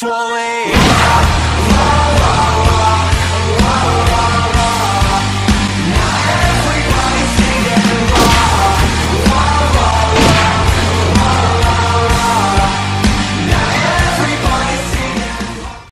swollen